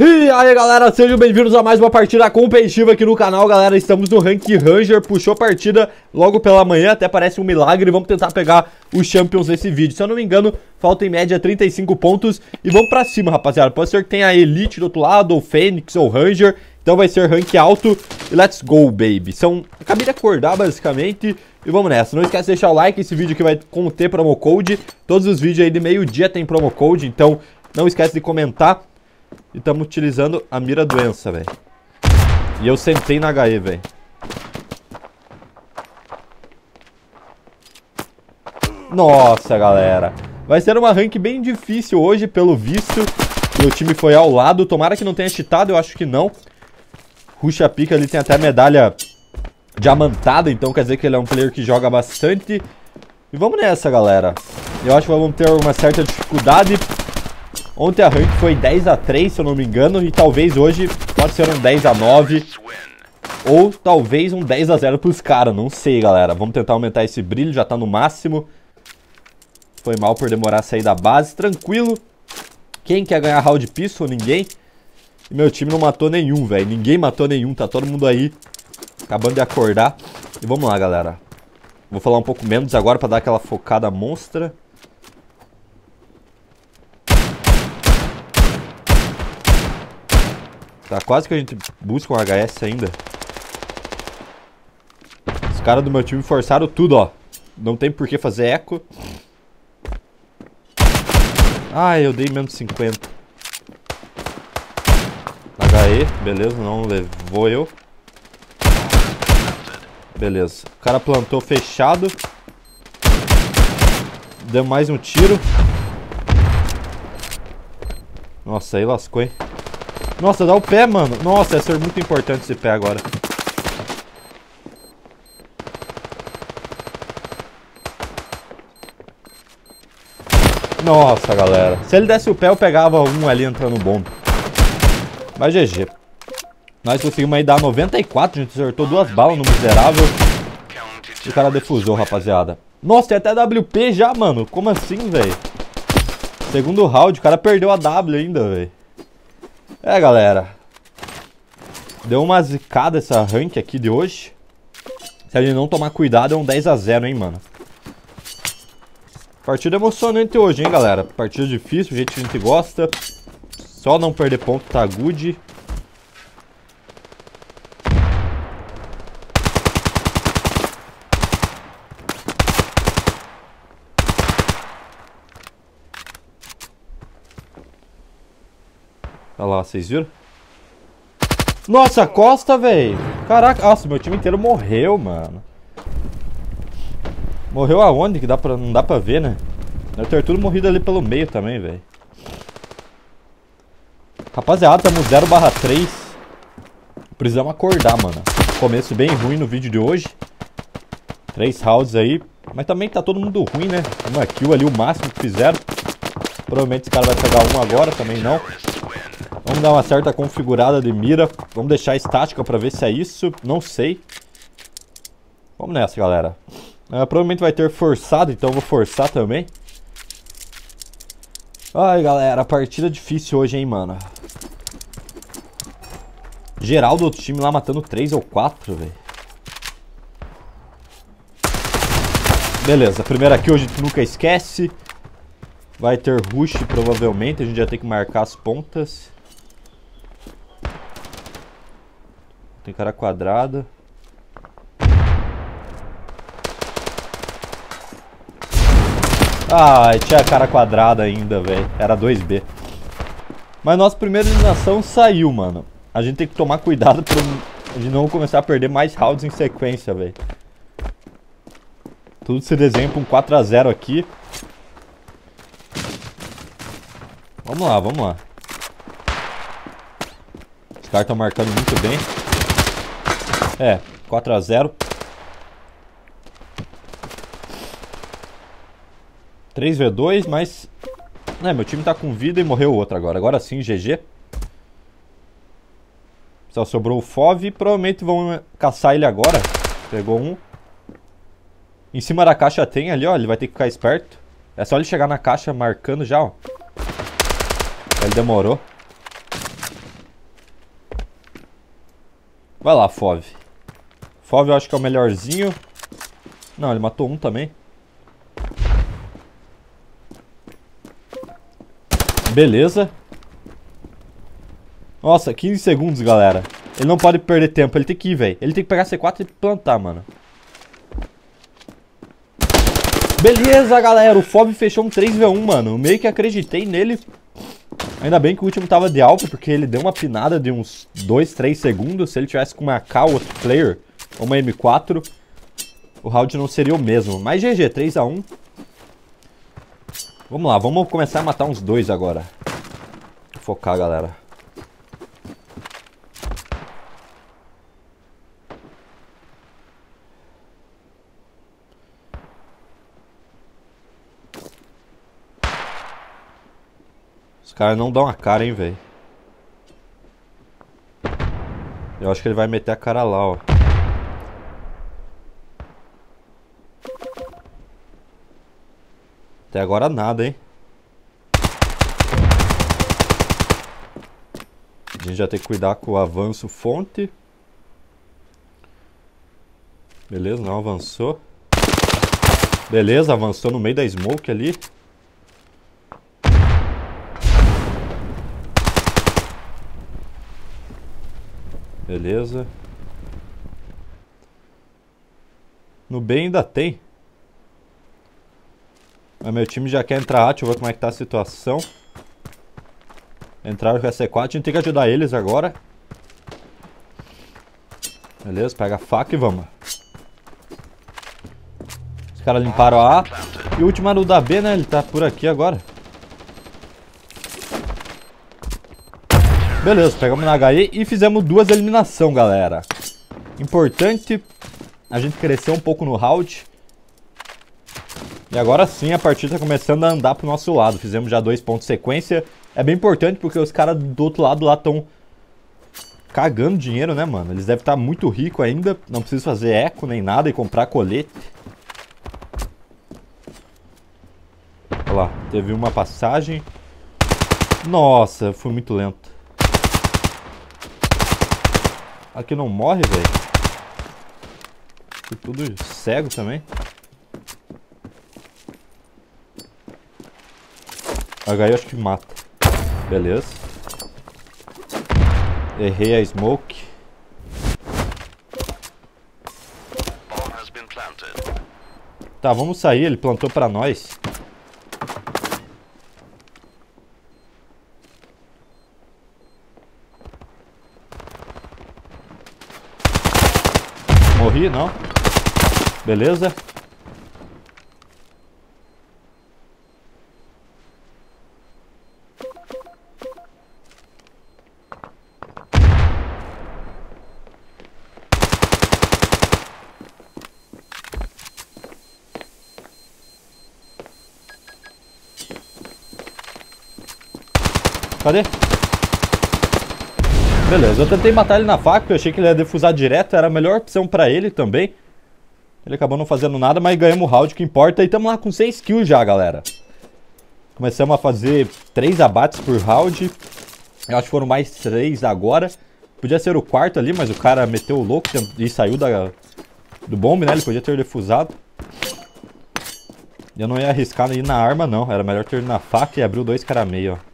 E aí galera, sejam bem-vindos a mais uma partida competitiva aqui no canal, galera, estamos no Rank Ranger, puxou partida logo pela manhã, até parece um milagre, vamos tentar pegar os Champions nesse vídeo, se eu não me engano, falta em média 35 pontos. E vamos pra cima, rapaziada, pode ser que tenha Elite do outro lado, ou Fênix, ou Ranger, então vai ser rank alto. E let's go, baby, são, acabei de acordar basicamente. E vamos nessa, não esquece de deixar o like, esse vídeo aqui vai conter promo code, todos os vídeos aí de meio dia tem promo code, então não esquece de comentar e estamos utilizando a mira doença, velho. E eu sentei na HE, velho. Nossa, galera. Vai ser uma rank bem difícil hoje, pelo visto. Meu time foi ao lado. Tomara que não tenha cheatado, eu acho que não. Ruxa Pica, ele tem até medalha diamantada, então quer dizer que ele é um player que joga bastante. E vamos nessa, galera. Eu acho que vamos ter uma certa dificuldade Ontem a rank foi 10 a 3 se eu não me engano, e talvez hoje pode ser um 10 a 9 ou talvez um 10 a 0 pros caras, não sei, galera. Vamos tentar aumentar esse brilho, já tá no máximo. Foi mal por demorar a sair da base, tranquilo. Quem quer ganhar round pistol? Ninguém. E meu time não matou nenhum, velho. Ninguém matou nenhum, tá todo mundo aí acabando de acordar. E vamos lá, galera. Vou falar um pouco menos agora pra dar aquela focada monstra. Tá quase que a gente busca um HS ainda. Os caras do meu time forçaram tudo, ó. Não tem por que fazer eco. Ah, eu dei menos 50. HE, beleza, não levou eu. Beleza. O cara plantou fechado. Deu mais um tiro. Nossa, aí lascou, hein. Nossa, dá o pé, mano. Nossa, é ser muito importante esse pé agora. Nossa, galera. Se ele desse o pé, eu pegava um ali entrando bom. Mas GG. Nós conseguimos aí dar 94. A gente acertou duas balas no miserável. E o cara defusou, rapaziada. Nossa, tem até WP já, mano. Como assim, velho? Segundo round, o cara perdeu a W ainda, velho. É, galera. Deu uma zicada essa rank aqui de hoje. Se a gente não tomar cuidado, é um 10 a 0 hein, mano. Partida emocionante hoje, hein, galera. Partida difícil, o jeito que a gente gosta. Só não perder ponto tá good. Olha lá, vocês viram? Nossa, Costa, velho. Caraca, nossa, meu time inteiro morreu, mano. Morreu aonde? Que dá pra, não dá pra ver, né? Deve ter tudo morrido ali pelo meio também, velho. Rapaziada, estamos 0 barra 3. Precisamos acordar, mano. Começo bem ruim no vídeo de hoje. Três rounds aí. Mas também tá todo mundo ruim, né? Uma kill ali, o máximo que fizeram. Provavelmente esse cara vai pegar um agora, também não. Vamos dar uma certa configurada de mira. Vamos deixar estática pra ver se é isso. Não sei. Vamos nessa, galera. Uh, provavelmente vai ter forçado, então vou forçar também. Ai, galera, partida difícil hoje, hein, mano. Geral do outro time lá matando 3 ou 4, velho. Beleza, primeira kill a gente nunca esquece. Vai ter rush provavelmente, a gente vai ter que marcar as pontas. Tem cara quadrada. Ai, tinha cara quadrada ainda, velho. Era 2B. Mas nossa primeira eliminação saiu, mano. A gente tem que tomar cuidado pra gente não começar a perder mais rounds em sequência, velho. Tudo se desenha pra um 4x0 aqui. Vamos lá, vamos lá. Os caras estão marcando muito bem. É, 4x0. 3v2, mas... É, meu time tá com vida e morreu outro agora. Agora sim, GG. Só sobrou o FOV. Provavelmente vão caçar ele agora. Pegou um. Em cima da caixa tem ali, ó. Ele vai ter que ficar esperto. É só ele chegar na caixa marcando já, ó. Ele demorou. Vai lá, Fove. Fove eu acho que é o melhorzinho. Não, ele matou um também. Beleza. Nossa, 15 segundos, galera. Ele não pode perder tempo, ele tem que ir, velho. Ele tem que pegar C4 e plantar, mano. Beleza, galera. O Fob fechou um 3v1, mano. Meio que acreditei nele. Ainda bem que o último tava de alvo, porque ele deu uma pinada de uns 2, 3 segundos. Se ele tivesse com uma K, outro player, uma M4, o round não seria o mesmo. Mas GG, 3x1. Vamos lá, vamos começar a matar uns dois agora. Focar, galera. caras não dão a cara, hein, velho. Eu acho que ele vai meter a cara lá, ó. Até agora nada, hein. A gente já tem que cuidar com o avanço fonte. Beleza, não avançou. Beleza, avançou no meio da smoke ali. Beleza. No B ainda tem. Mas meu time já quer entrar A, deixa eu ver como é que tá a situação. Entraram com a C4, a gente tem que ajudar eles agora. Beleza, pega a faca e vamos. Os caras limparam a A. E o último era o da B, né? Ele tá por aqui agora. Beleza, pegamos na HE e fizemos duas eliminação, galera. Importante a gente crescer um pouco no round. E agora sim a partida tá começando a andar pro nosso lado. Fizemos já dois pontos de sequência. É bem importante porque os caras do outro lado lá estão cagando dinheiro, né, mano? Eles devem estar tá muito ricos ainda. Não preciso fazer eco nem nada e comprar colete. Olha lá, teve uma passagem. Nossa, fui muito lento. Aqui não morre, velho. Tudo cego também. HI acho que mata. Beleza. Errei a smoke. Tá, vamos sair. Ele plantou pra nós. Morri, não. Beleza. Cadê? Beleza, eu tentei matar ele na faca, eu achei que ele ia defusar direto, era a melhor opção pra ele também. Ele acabou não fazendo nada, mas ganhamos o round, que importa. E estamos lá com 6 kills já, galera. Começamos a fazer 3 abates por round. Eu acho que foram mais 3 agora. Podia ser o quarto ali, mas o cara meteu o louco e saiu da, do bombe, né? Ele podia ter defusado. Eu não ia arriscar ir na arma, não. Era melhor ter ido na faca e abriu dois caras meio, ó.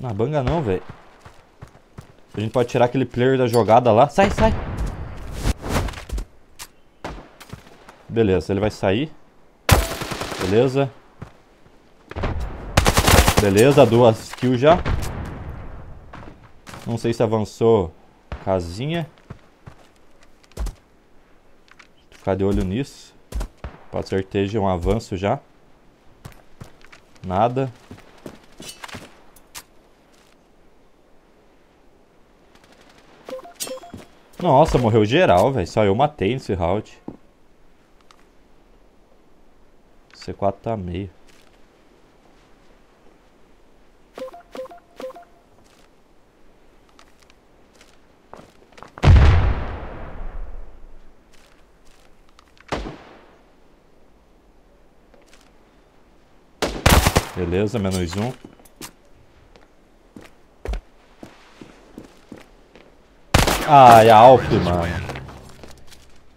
Na banga não, velho. A gente pode tirar aquele player da jogada lá. Sai, sai! Beleza, ele vai sair. Beleza. Beleza, duas kills já. Não sei se avançou casinha. Ficar de olho nisso. Pode ser que um avanço já. Nada. Nossa, morreu geral, velho. Só eu matei nesse round. C4 tá meio. Beleza, menos um. Ai, Alf, mano.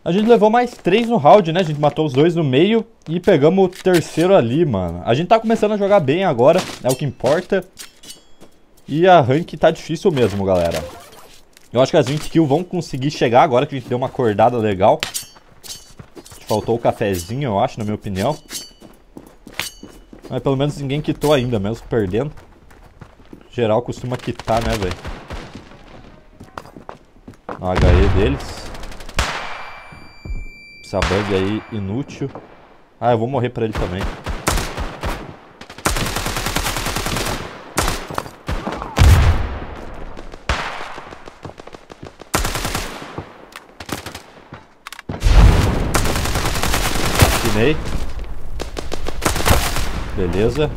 A gente levou mais três no round, né? A gente matou os dois no meio e pegamos o terceiro ali, mano. A gente tá começando a jogar bem agora, é o que importa. E a rank tá difícil mesmo, galera. Eu acho que as 20 kills vão conseguir chegar agora que a gente deu uma acordada legal. Faltou o cafezinho, eu acho, na minha opinião. Mas pelo menos ninguém quitou ainda, mesmo perdendo. Geral costuma quitar, né, velho? O HE deles. Essa bug aí inútil. Ah, eu vou morrer pra ele também. Atinei. Beleza.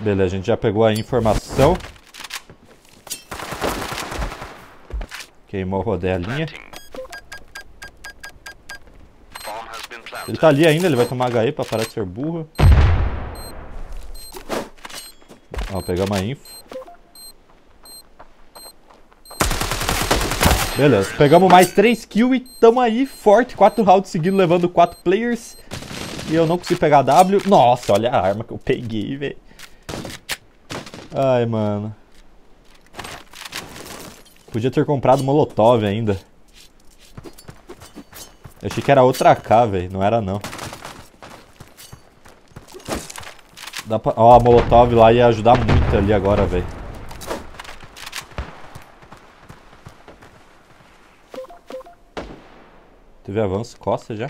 Beleza, a gente já pegou a informação. Queimou a rodelinha. Ele tá ali ainda, ele vai tomar HE pra parar de ser burro. Ó, pegamos a info. Beleza, pegamos mais 3 kills e tamo aí forte. 4 rounds seguidos levando 4 players. E eu não consegui pegar a W. Nossa, olha a arma que eu peguei, velho. Ai, mano. Podia ter comprado Molotov ainda. Eu achei que era outra AK, velho. Não era, não. Dá pra... Ó, a Molotov lá ia ajudar muito ali agora, velho. Teve avanço, costa já.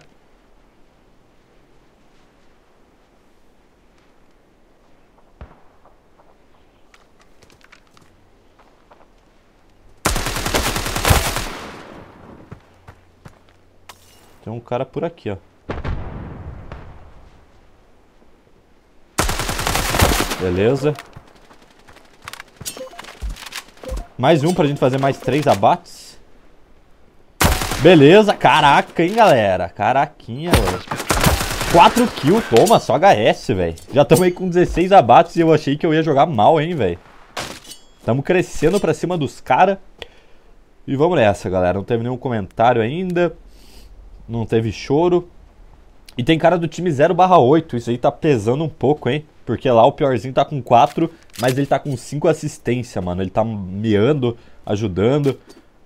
Tem um cara por aqui, ó. Beleza. Mais um pra gente fazer mais três abates. Beleza. Caraca, hein, galera. Caraquinha, velho. 4 kills. Toma, só HS, velho. Já aí com 16 abates e eu achei que eu ia jogar mal, hein, velho. Estamos crescendo pra cima dos caras. E vamos nessa, galera. Não teve nenhum comentário ainda. Não teve choro. E tem cara do time 0 8. Isso aí tá pesando um pouco, hein? Porque lá o piorzinho tá com 4, mas ele tá com 5 assistência, mano. Ele tá meando, ajudando.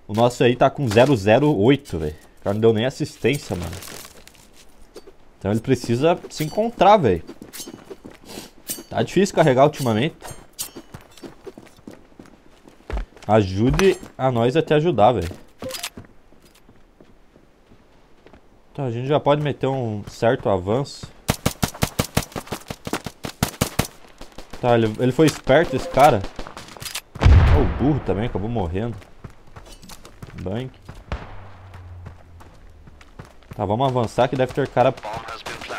O nosso aí tá com 008, velho. O cara não deu nem assistência, mano. Então ele precisa se encontrar, velho. Tá difícil carregar ultimamente. Ajude a nós a te ajudar, velho. Tá, a gente já pode meter um certo avanço. Tá, ele, ele foi esperto esse cara. Oh, o burro também, acabou morrendo. Bank. Tá, vamos avançar que deve ter cara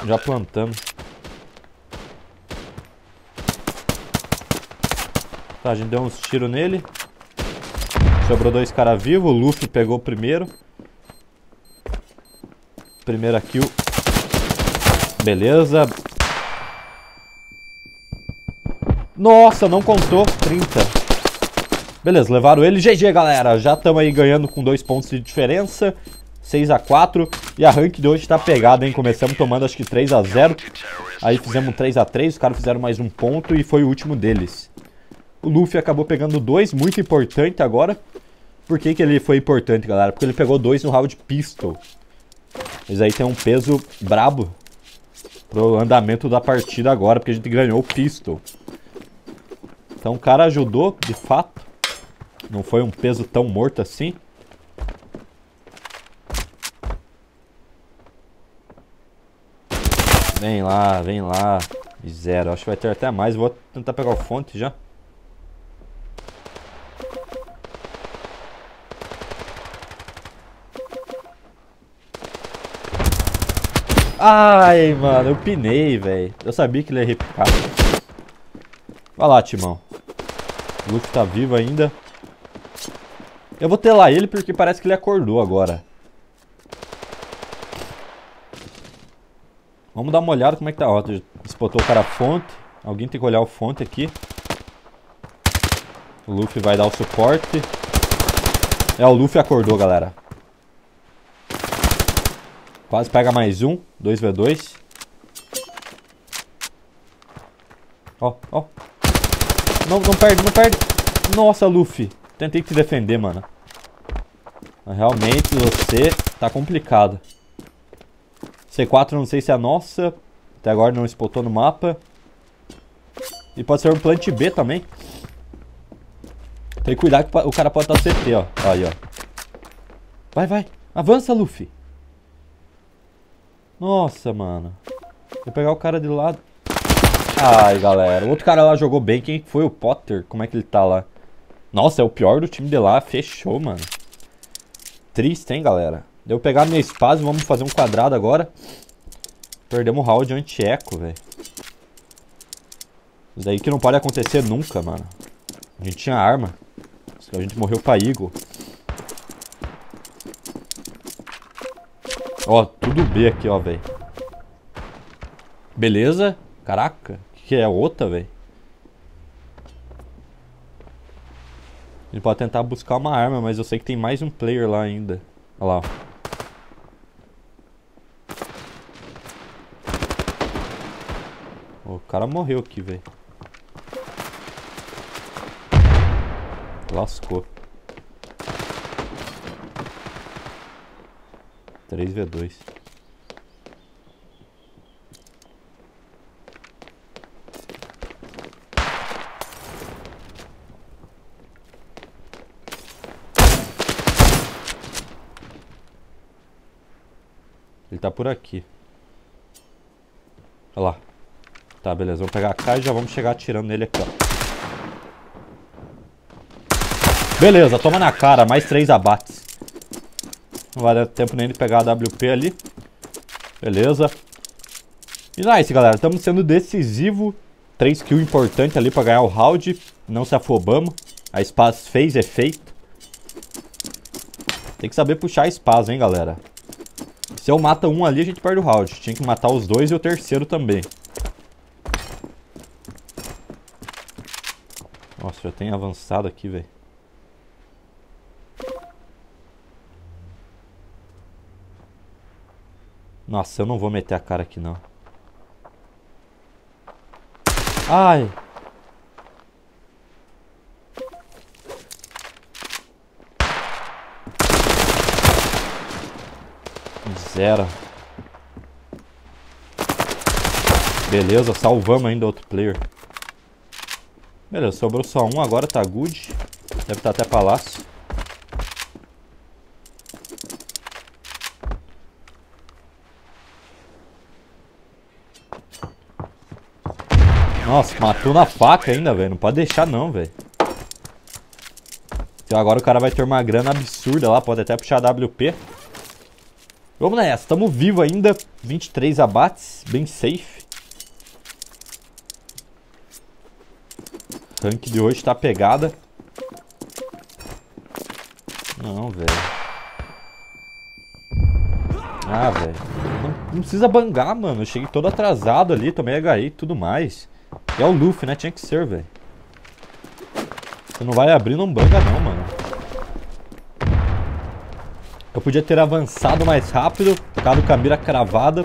já plantando. Tá, a gente deu uns tiros nele. Sobrou dois caras vivos, o Luffy pegou o primeiro. Primeira kill. Beleza. Nossa, não contou. 30. Beleza, levaram ele. GG, galera. Já estamos aí ganhando com dois pontos de diferença. 6 a 4 E a rank de hoje tá pegada, hein? Começamos tomando acho que 3 a 0 Aí fizemos um 3 a 3 Os caras fizeram mais um ponto e foi o último deles. O Luffy acabou pegando dois, muito importante agora. Por que, que ele foi importante, galera? Porque ele pegou dois no round pistol. Isso aí tem um peso brabo pro andamento da partida agora, porque a gente ganhou o pistol. Então o cara ajudou, de fato. Não foi um peso tão morto assim. Vem lá, vem lá. Zero. Acho que vai ter até mais. Vou tentar pegar o fonte já. Ai, mano, eu pinei, velho. Eu sabia que ele ia repicar. Vai lá, Timão. O Luffy tá vivo ainda. Eu vou telar ele porque parece que ele acordou agora. Vamos dar uma olhada como é que tá. Ó, spotou o cara fonte. Alguém tem que olhar o fonte aqui. O Luffy vai dar o suporte. É, o Luffy acordou, galera. Quase pega mais um. 2v2. Ó, ó. Não, não perde, não perde. Nossa, Luffy. Tentei te defender, mano. Realmente, você tá complicado. C4 não sei se é a nossa. Até agora não spotou no mapa. E pode ser um plant B também. Tem que cuidar que o cara pode estar CT, ó. Aí, ó. Vai, vai. Avança, Luffy. Nossa, mano. Vou pegar o cara de lado. Ai, galera. O outro cara lá jogou bem. Quem foi o Potter? Como é que ele tá lá? Nossa, é o pior do time de lá. Fechou, mano. Triste, hein, galera. Deu pegar minha espada. Vamos fazer um quadrado agora. Perdemos o round anti-eco, velho. Isso daí que não pode acontecer nunca, mano. A gente tinha arma. A gente morreu pra Eagle. Ó, tudo B aqui, ó, velho. Beleza. Caraca. Que é? Outra, velho? Ele pode tentar buscar uma arma, mas eu sei que tem mais um player lá ainda. Olha lá, ó. O cara morreu aqui, velho. Lascou. 3v2. Ele tá por aqui. Olha lá. Tá, beleza. Vamos pegar a K e já vamos chegar atirando nele aqui, ó. Beleza, toma na cara. Mais três abates. Não vai dar tempo nem de pegar a WP ali. Beleza. E nice, galera. Estamos sendo decisivo. 3 kills importante ali pra ganhar o round. Não se afobamos. A Spaz fez efeito. Tem que saber puxar a Spaz, hein, galera. Se eu mata um ali, a gente perde o round. Tinha que matar os dois e o terceiro também. Nossa, já tem avançado aqui, velho. Nossa, eu não vou meter a cara aqui não. Ai. Zero. Beleza, salvamos ainda outro player. Beleza, sobrou só um, agora tá good. Deve estar tá até palácio. Nossa, matou na faca ainda, velho. Não pode deixar não, velho. Então agora o cara vai ter uma grana absurda lá. Pode até puxar WP. Vamos nessa. Tamo vivo ainda. 23 abates. Bem safe. Rank de hoje tá pegada. Não, velho. Ah, velho. Não, não, precisa bangar, mano. Eu cheguei todo atrasado ali. Tomei HE e tudo mais. É o Luffy, né? Tinha que ser, velho. Você não vai abrir, não banga não, mano. Eu podia ter avançado mais rápido, ficado com a mira cravada.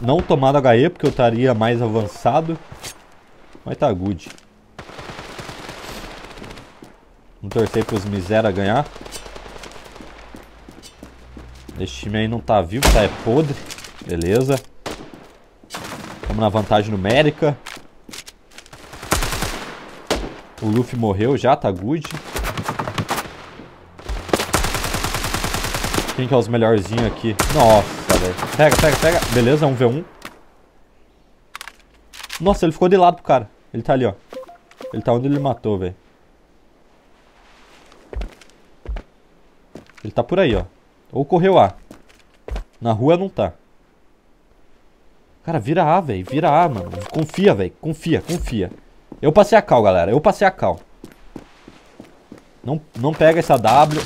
Não tomado HE, porque eu estaria mais avançado. Mas tá good. Vamos torcer pros miséria ganhar. Esse time aí não tá vivo, tá? É podre. Beleza. Estamos na vantagem numérica. O Luffy morreu já, tá good. Quem que é os melhorzinhos aqui? Nossa, velho. Pega, pega, pega. Beleza, 1v1. Nossa, ele ficou de lado pro cara. Ele tá ali, ó. Ele tá onde ele matou, velho. Ele tá por aí, ó. Ou correu A. Na rua não tá. Cara, vira A, velho. Vira A, mano. Confia, velho. Confia, confia. Eu passei a cal, galera. Eu passei a cal. Não, não pega essa W.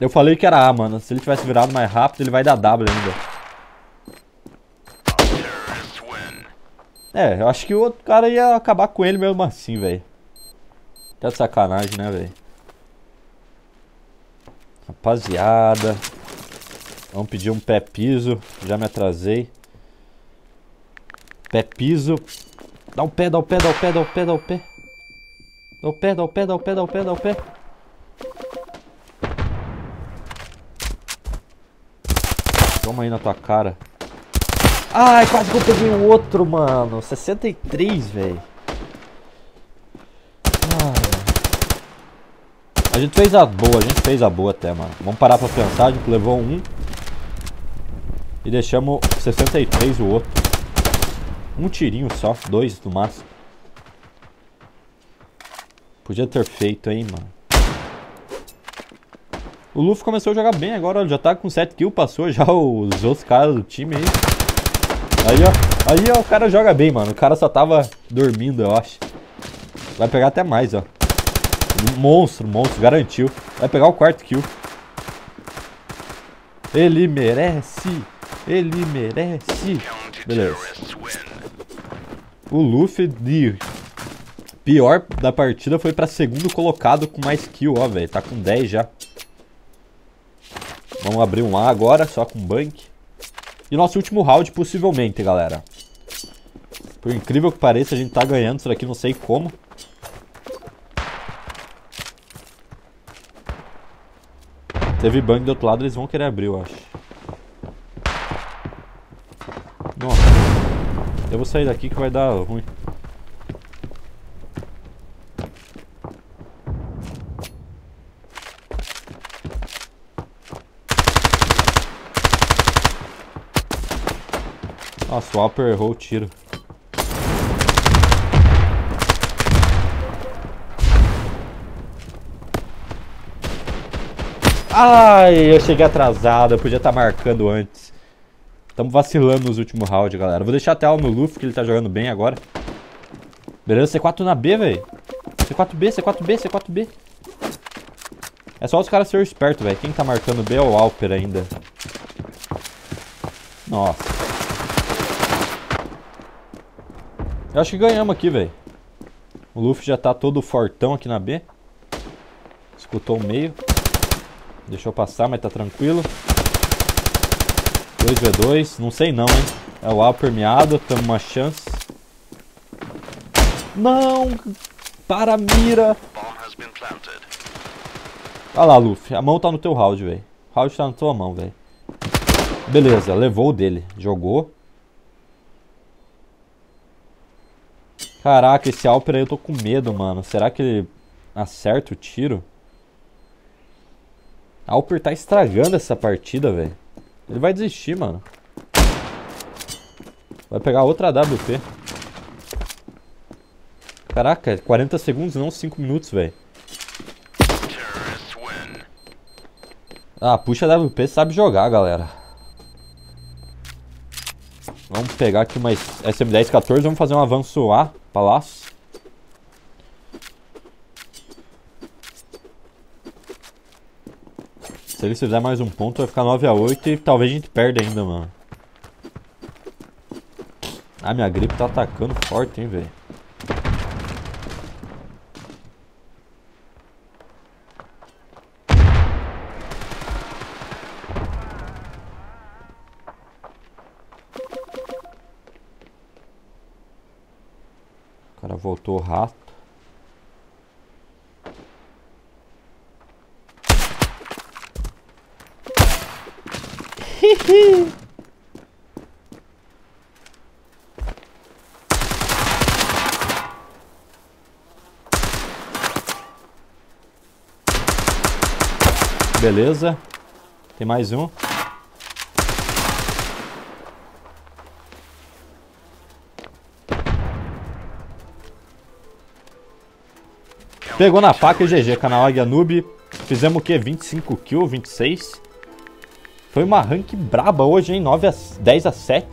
Eu falei que era A, mano. Se ele tivesse virado mais rápido, ele vai dar W ainda. É, eu acho que o outro cara ia acabar com ele mesmo assim, velho. Tá de sacanagem, né, velho? Rapaziada. Vamos pedir um pé piso. Já me atrasei. Pé piso. Dá o pé, dá o pé, dá o pé, dá o pé, dá o pé. Dá o pé, dá o pé, dá o pé, dá o pé, dá o pé. Toma aí na tua cara. Ai, quase que eu peguei o outro, mano. 63, velho. A gente fez a boa, a gente fez a boa até, mano. Vamos parar pra pensar, a gente levou um. E deixamos 63 o outro. Um tirinho só, dois no máximo. Podia ter feito, hein, mano. O Luffy começou a jogar bem agora, já tá com 7 kills, passou já os outros caras do time aí. Aí, ó. Aí, ó, o cara joga bem, mano. O cara só tava dormindo, eu acho. Vai pegar até mais, ó. Monstro, monstro, garantiu. Vai pegar o quarto kill. Ele merece. Ele merece. Beleza. O Luffy de pior da partida foi pra segundo colocado com mais kill, ó, velho. Tá com 10 já. Vamos abrir um A agora, só com bank. E nosso último round, possivelmente, galera. Por incrível que pareça, a gente tá ganhando isso daqui, não sei como. Teve bang do outro lado, eles vão querer abrir, eu acho. Nossa. Eu vou sair daqui que vai dar ruim. Nossa, o Alper errou o tiro. Ai, eu cheguei atrasado, eu podia estar tá marcando antes. Estamos vacilando nos últimos rounds, galera. Vou deixar até o no Luffy, que ele tá jogando bem agora. Beleza, C4 na B, velho. C4B, C4B, C4B. É só os caras serem espertos, velho. Quem tá marcando B é o Alper ainda. Nossa. Eu acho que ganhamos aqui, velho. O Luffy já tá todo fortão aqui na B. Escutou o meio. Deixou passar, mas tá tranquilo. 2v2, não sei não, hein. É o A permeado, temos uma chance. Não! Para a mira! Olha lá, Luffy. A mão tá no teu round, velho. O round tá na tua mão, velho. Beleza, levou o dele. Jogou. Caraca, esse Alper aí eu tô com medo, mano. Será que ele acerta o tiro? Alper tá estragando essa partida, velho. Ele vai desistir, mano. Vai pegar outra WP. Caraca, 40 segundos, não 5 minutos, velho. Ah, puxa a WP sabe jogar, galera. Vamos pegar aqui uma SM1014, vamos fazer um avanço A, palácio. Se ele fizer mais um ponto, vai ficar 9x8 e talvez a gente perde ainda, mano. Ah, minha gripe tá atacando forte, hein, velho. O cara voltou rato. Beleza. Tem mais um. Pegou na faca e GG, canal Águia Noob. Fizemos o que? 25 kills, 26. Foi uma rank braba hoje, hein? 9 a 10 a 7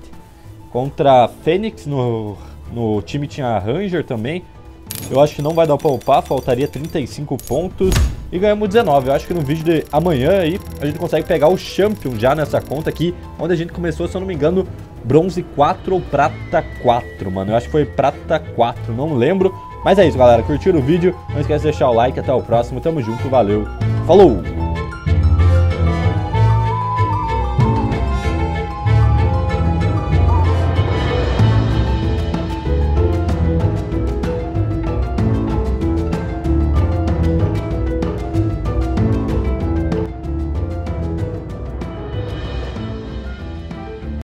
contra Fênix no, no time tinha Ranger também. Eu acho que não vai dar pra upar, faltaria 35 pontos e ganhamos 19. Eu acho que no vídeo de amanhã aí a gente consegue pegar o Champion já nessa conta aqui, onde a gente começou, se eu não me engano, bronze 4 ou prata 4, mano. Eu acho que foi prata 4, não lembro. Mas é isso, galera. Curtiram o vídeo? Não esquece de deixar o like. Até o próximo. Tamo junto. Valeu. Falou!